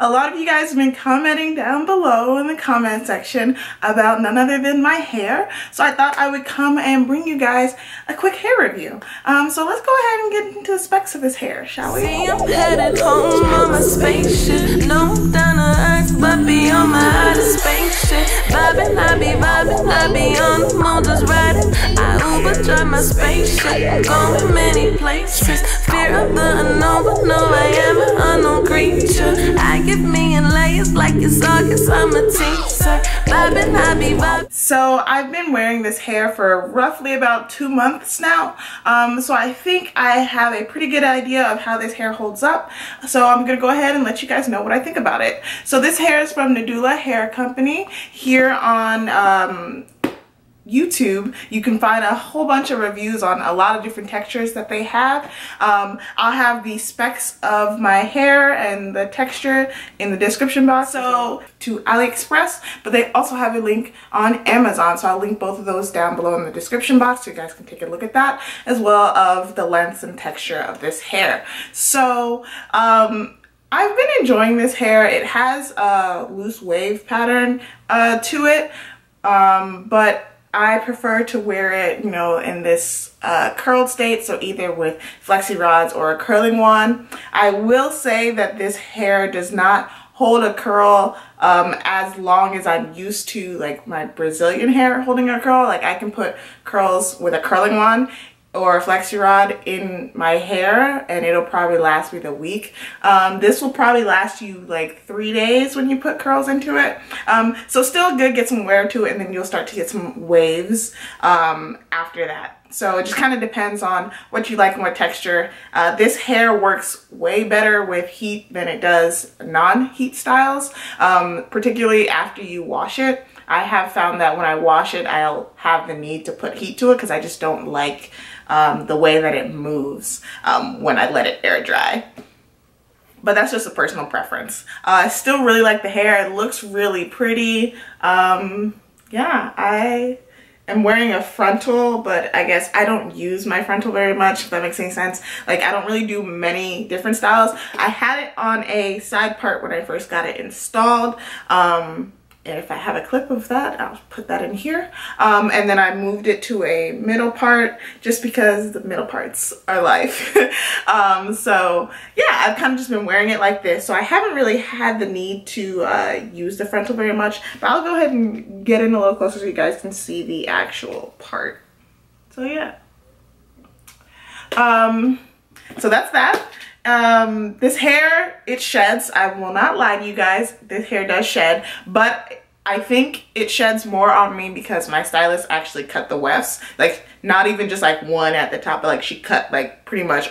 a lot of you guys have been commenting down below in the comment section about none other than my hair. So I thought I would come and bring you guys a quick hair review. Um, so let's go ahead and get into the specs of this hair, shall we? See, I'm headed home on my spaceship. No, down to earth, but be on my outer spaceship. Vibing, I be vibing, I be on the moon just riding. I Uber drive my spaceship, going many places. But no, I am an unknown creature. I give me in layers like it's August, I'm a teacher. Vibing, I be vibing. So I've been wearing this hair for roughly about two months now. Um, so I think I have a pretty good idea of how this hair holds up. So I'm gonna go ahead and let you guys know what I think about it. So this hair is from Nadula Hair Company here on um, YouTube, you can find a whole bunch of reviews on a lot of different textures that they have. Um, I'll have the specs of my hair and the texture in the description box. So to AliExpress, but they also have a link on Amazon. So I'll link both of those down below in the description box so you guys can take a look at that as well of the length and texture of this hair. So um, I've been enjoying this hair. It has a loose wave pattern uh, to it, um, but I prefer to wear it, you know, in this uh, curled state, so either with flexi rods or a curling wand. I will say that this hair does not hold a curl um, as long as I'm used to like my Brazilian hair holding a curl. Like I can put curls with a curling wand or a flexi rod in my hair and it'll probably last me the week. Um, this will probably last you like three days when you put curls into it. Um, so still good, get some wear to it and then you'll start to get some waves um, after that. So it just kind of depends on what you like and what texture. Uh, this hair works way better with heat than it does non-heat styles, um, particularly after you wash it. I have found that when I wash it, I'll have the need to put heat to it because I just don't like um, the way that it moves um, when I let it air dry. But that's just a personal preference. Uh, I still really like the hair. It looks really pretty. Um, yeah, I am wearing a frontal, but I guess I don't use my frontal very much, if that makes any sense. Like, I don't really do many different styles. I had it on a side part when I first got it installed. Um, if I have a clip of that, I'll put that in here. Um, and then I moved it to a middle part just because the middle parts are life. um, so yeah, I've kind of just been wearing it like this. So I haven't really had the need to uh, use the frontal very much, but I'll go ahead and get in a little closer so you guys can see the actual part. So yeah. Um, so that's that. Um, this hair, it sheds. I will not lie to you guys. This hair does shed, but I think it sheds more on me because my stylist actually cut the wefts. Like, not even just like one at the top, but like she cut like pretty much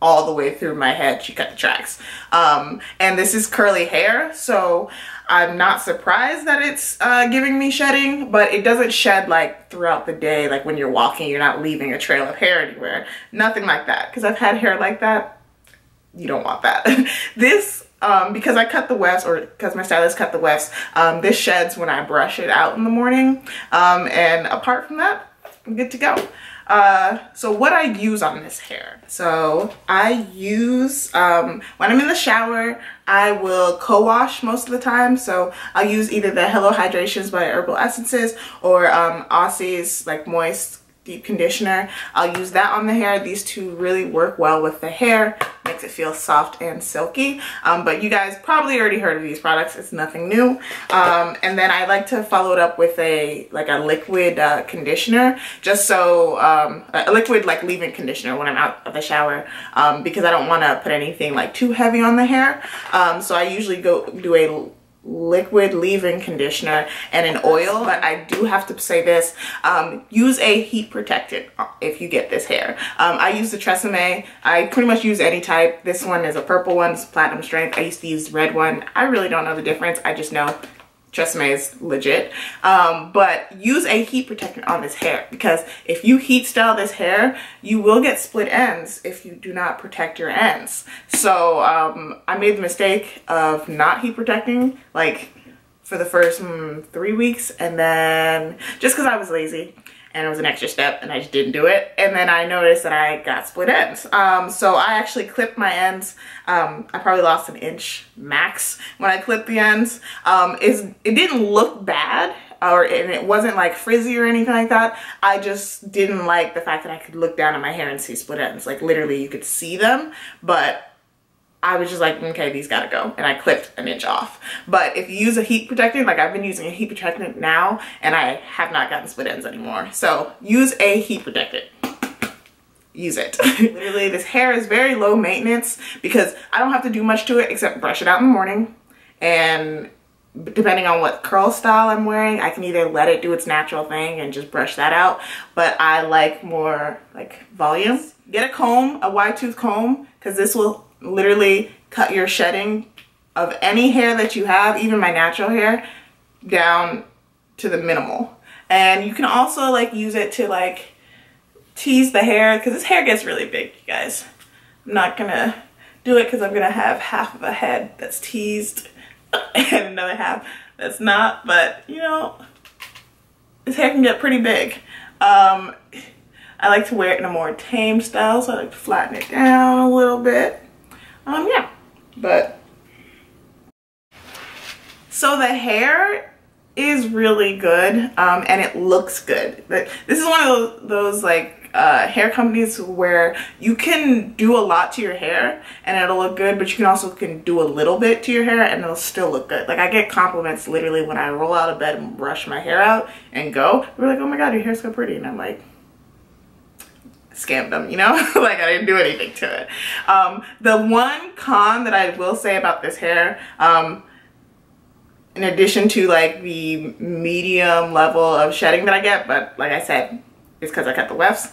all the way through my head. She cut the tracks. Um, and this is curly hair, so I'm not surprised that it's uh, giving me shedding, but it doesn't shed like throughout the day. Like when you're walking, you're not leaving a trail of hair anywhere. Nothing like that, because I've had hair like that you don't want that. this, um, because I cut the wefts or because my stylist cut the wefts, um, this sheds when I brush it out in the morning. Um, and apart from that, I'm good to go. Uh, so what I use on this hair. So I use, um, when I'm in the shower, I will co-wash most of the time. So I'll use either the Hello Hydrations by Herbal Essences or um, Aussie's like moist deep conditioner. I'll use that on the hair. These two really work well with the hair, makes it feel soft and silky. Um, but you guys probably already heard of these products. It's nothing new. Um, and then I like to follow it up with a like a liquid uh, conditioner, just so um, a liquid like leave-in conditioner when I'm out of the shower um, because I don't want to put anything like too heavy on the hair. Um, so I usually go do a liquid leave-in conditioner and an oil but I do have to say this um, use a heat protectant if you get this hair. Um, I use the Tresemme. I pretty much use any type. This one is a purple one. It's platinum strength. I used to use red one. I really don't know the difference. I just know Tresemme is legit. Um, but use a heat protectant on this hair because if you heat style this hair, you will get split ends if you do not protect your ends. So um, I made the mistake of not heat protecting like for the first mm, three weeks and then just because I was lazy. And it was an extra step and I just didn't do it. And then I noticed that I got split ends. Um, so I actually clipped my ends. Um, I probably lost an inch max when I clipped the ends. Um, it didn't look bad or and it wasn't like frizzy or anything like that. I just didn't like the fact that I could look down at my hair and see split ends. Like literally you could see them, but I was just like, okay, these gotta go. And I clipped an inch off. But if you use a heat protectant, like I've been using a heat protectant now and I have not gotten split ends anymore. So use a heat protectant. Use it. Literally, this hair is very low maintenance because I don't have to do much to it except brush it out in the morning. And depending on what curl style I'm wearing, I can either let it do its natural thing and just brush that out. But I like more like volume. Get a comb, a wide tooth comb, because this will literally cut your shedding of any hair that you have, even my natural hair, down to the minimal. And you can also like use it to like tease the hair because this hair gets really big, you guys. I'm not gonna do it because I'm gonna have half of a head that's teased and another half that's not, but you know, this hair can get pretty big. Um, I like to wear it in a more tame style, so I like to flatten it down a little bit um yeah. But so the hair is really good um and it looks good. But this is one of those, those like uh, hair companies where you can do a lot to your hair and it'll look good but you can also can do a little bit to your hair and it'll still look good. Like I get compliments literally when I roll out of bed and brush my hair out and go. We're like oh my god your hair's so pretty. And I'm like scammed them, you know? like I didn't do anything to it. Um, the one con that I will say about this hair, um, in addition to like the medium level of shedding that I get, but like I said, it's because I cut the wefts.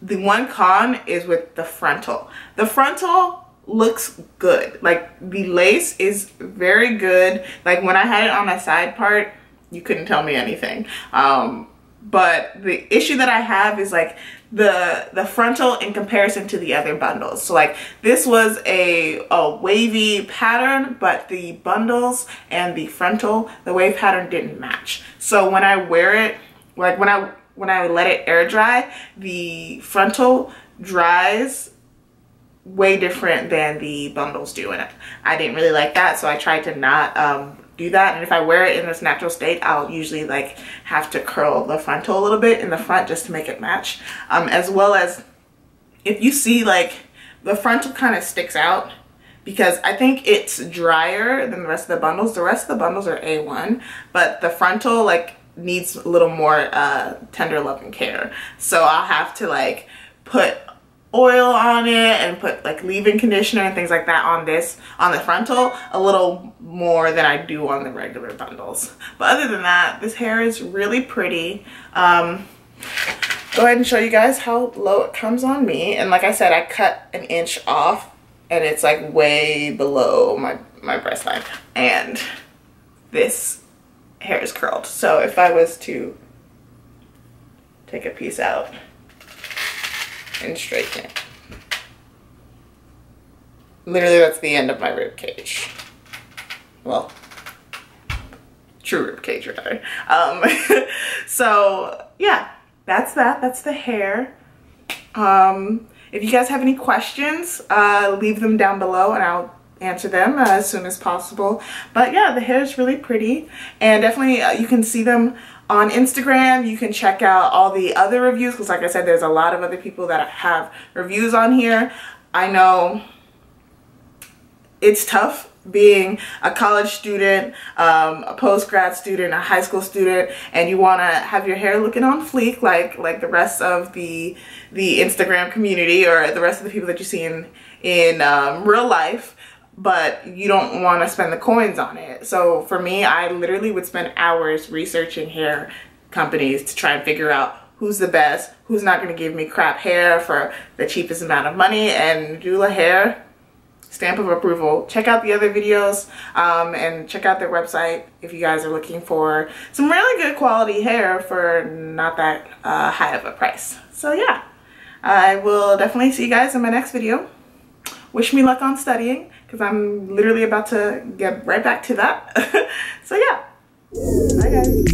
The one con is with the frontal. The frontal looks good. Like the lace is very good. Like when I had it on my side part, you couldn't tell me anything. Um, but the issue that I have is like the the frontal in comparison to the other bundles. So like this was a, a wavy pattern, but the bundles and the frontal, the wave pattern didn't match. So when I wear it, like when I when I let it air dry, the frontal dries way different than the bundles do and. I didn't really like that, so I tried to not um, do that. And if I wear it in this natural state, I'll usually like have to curl the frontal a little bit in the front just to make it match. Um, as well as if you see like the frontal kind of sticks out because I think it's drier than the rest of the bundles. The rest of the bundles are A1, but the frontal like needs a little more uh, tender love and care. So I'll have to like put oil on it and put like leave-in conditioner and things like that on this on the frontal a little more than I do on the regular bundles. But other than that this hair is really pretty. Um, go ahead and show you guys how low it comes on me. And like I said I cut an inch off and it's like way below my my breast line and this hair is curled. So if I was to take a piece out and straighten it. Literally, that's the end of my rib cage. Well, true rib cage, rather. Um, so, yeah, that's that. That's the hair. Um, if you guys have any questions, uh, leave them down below and I'll answer them uh, as soon as possible. But yeah, the hair is really pretty and definitely uh, you can see them on Instagram. You can check out all the other reviews because like I said, there's a lot of other people that have reviews on here. I know it's tough being a college student, um, a post-grad student, a high school student, and you want to have your hair looking on fleek like like the rest of the the Instagram community or the rest of the people that you see in in um, real life but you don't want to spend the coins on it. So for me, I literally would spend hours researching hair companies to try and figure out who's the best, who's not going to give me crap hair for the cheapest amount of money, Nadula Hair, stamp of approval. Check out the other videos um, and check out their website if you guys are looking for some really good quality hair for not that uh, high of a price. So yeah, I will definitely see you guys in my next video. Wish me luck on studying because I'm literally about to get right back to that. so yeah. Bye guys.